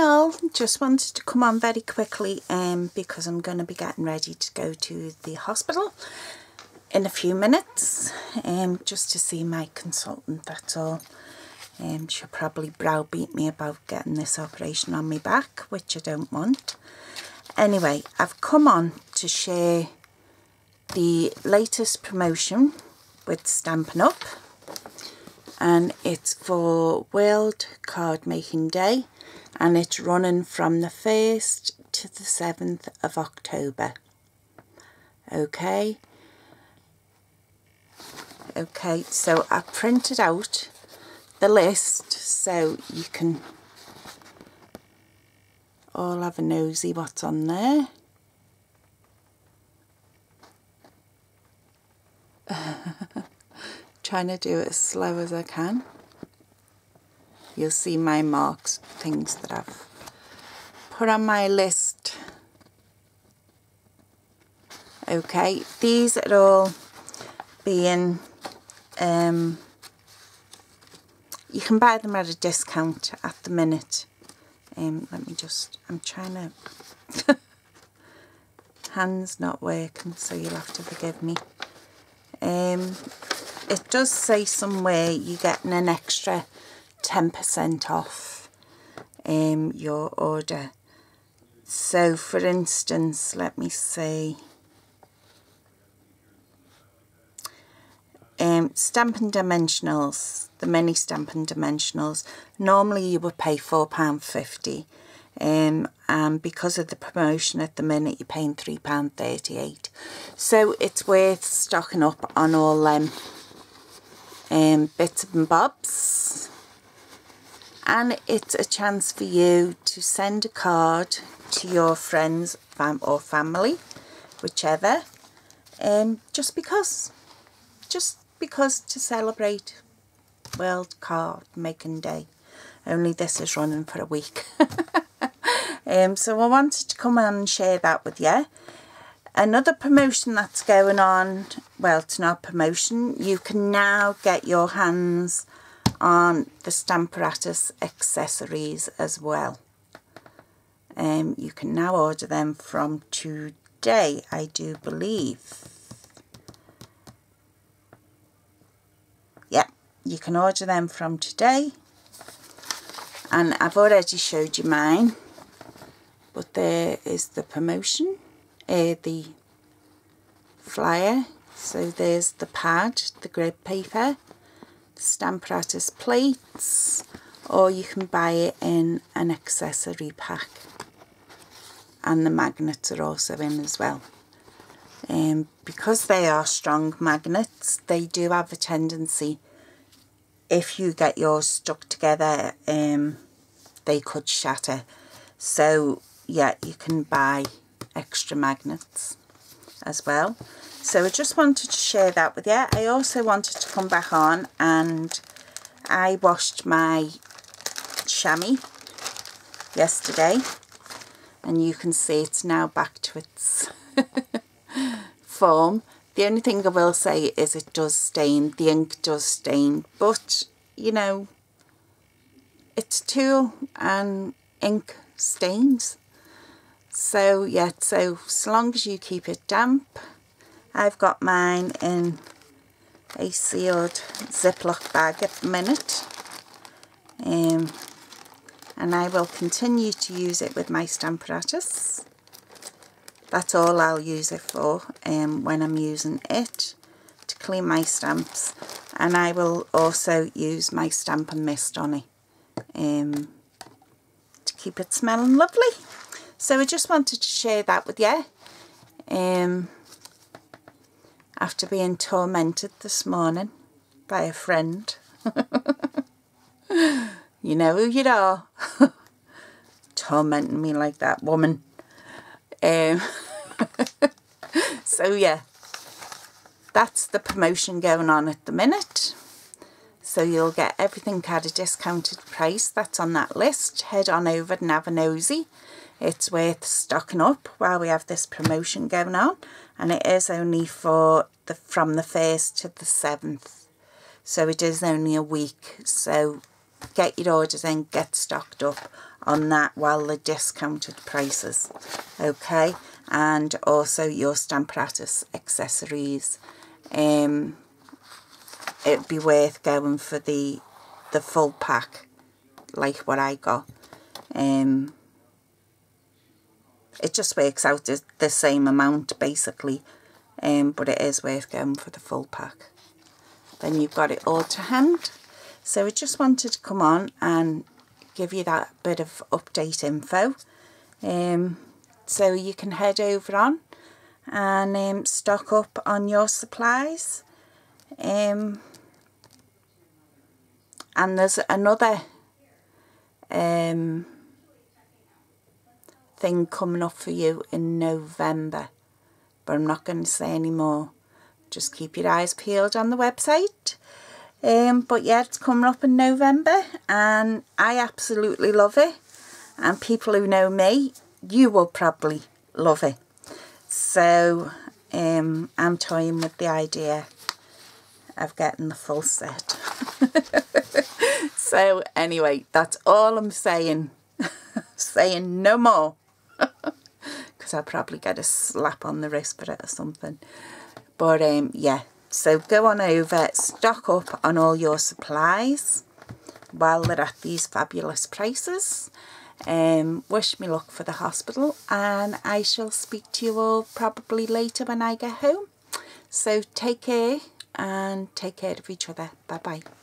all, just wanted to come on very quickly um, because I'm going to be getting ready to go to the hospital in a few minutes um, just to see my consultant, that's all. Um, she'll probably browbeat me about getting this operation on my back, which I don't want. Anyway, I've come on to share the latest promotion with Stampin' Up and it's for World Card Making Day and it's running from the 1st to the 7th of October. Okay. Okay, so I printed out the list so you can all have a nosy what's on there. Trying to do it as slow as I can. You'll see my marks, things that I've put on my list. Okay, these are all being, um, you can buy them at a discount at the minute. Um, let me just, I'm trying to, hands not working so you'll have to forgive me. Um, it does say somewhere you're getting an extra 10% off um, your order. So for instance, let me see. Um, Stampin' Dimensionals, the mini Stampin' Dimensionals, normally you would pay £4.50 um, and because of the promotion at the minute you're paying £3.38 so it's worth stocking up on all them um, bits and bobs and it's a chance for you to send a card to your friends fam or family whichever um, just because just because to celebrate World Card Making Day. Only this is running for a week. Um, so I wanted to come and share that with you. Another promotion that's going on well it's not promotion. You can now get your hands on the Stamparatus accessories as well. Um, you can now order them from today I do believe. Yeah you can order them from today. And I've already showed you mine but there is the promotion uh, the flyer. So there's the pad, the grid paper, Stamparatus plates, or you can buy it in an accessory pack. And the magnets are also in as well. Um, because they are strong magnets, they do have a tendency, if you get yours stuck together, um, they could shatter. So yeah, you can buy extra magnets as well. So I just wanted to share that with you. I also wanted come back on and I washed my chamois yesterday and you can see it's now back to its form. The only thing I will say is it does stain, the ink does stain, but you know, it's tulle and ink stains. So yeah, so as long as you keep it damp, I've got mine in a sealed Ziploc bag at the minute. Um, and I will continue to use it with my Stamparatus. That's all I'll use it for um, when I'm using it to clean my stamps. And I will also use my Stampin' Mist on it um, to keep it smelling lovely. So I just wanted to share that with you. Um, after being tormented this morning by a friend. you know who you are. Tormenting me like that woman. Um, so yeah, that's the promotion going on at the minute. So you'll get everything at a discounted price. That's on that list. Head on over and have a nosy it's worth stocking up while we have this promotion going on and it is only for the from the 1st to the 7th so it is only a week so get your orders in, get stocked up on that while the discounted prices. Okay, and also your Stamparatus accessories. Um, it'd be worth going for the the full pack like what I got. Um, it just works out the same amount basically um, but it is worth going for the full pack. Then you've got it all to hand. So I just wanted to come on and give you that bit of update info. Um, so you can head over on and um, stock up on your supplies. Um, and there's another um, thing coming up for you in November but I'm not going to say any more. Just keep your eyes peeled on the website. Um, but yeah it's coming up in November and I absolutely love it. And people who know me you will probably love it. So um, I'm toying with the idea of getting the full set. So anyway that's all I'm saying. Saying no more because I'll probably get a slap on the wrist for it or something. But um, yeah, so go on over, stock up on all your supplies while they're at these fabulous prices. Um, wish me luck for the hospital and I shall speak to you all probably later when I get home. So take care and take care of each other. Bye bye.